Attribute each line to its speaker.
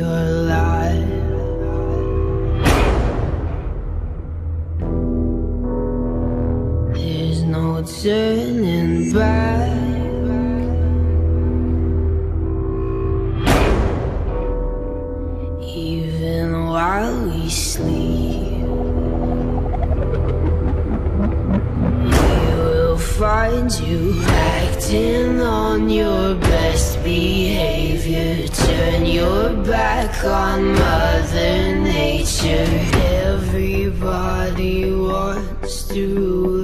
Speaker 1: alive. There's no turning back. Even while we sleep, we will find you acting on your best. Turn your back on Mother Nature. Everybody wants to